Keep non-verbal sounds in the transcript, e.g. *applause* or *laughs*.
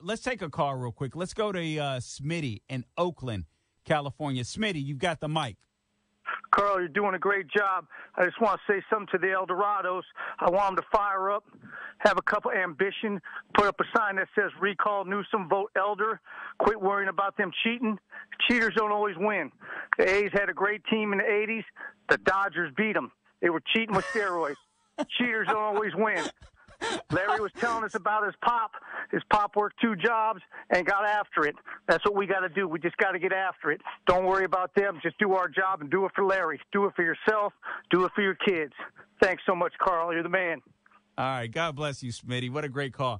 Let's take a call real quick. Let's go to uh, Smitty in Oakland, California. Smitty, you've got the mic. Carl, you're doing a great job. I just want to say something to the Elderados. I want them to fire up, have a couple ambition, put up a sign that says recall Newsom, vote Elder. Quit worrying about them cheating. Cheaters don't always win. The A's had a great team in the 80s. The Dodgers beat them. They were cheating with steroids. *laughs* Cheaters don't always win. Larry was telling us about his pop. His pop worked two jobs and got after it. That's what we got to do. We just got to get after it. Don't worry about them. Just do our job and do it for Larry. Do it for yourself. Do it for your kids. Thanks so much, Carl. You're the man. All right. God bless you, Smitty. What a great call.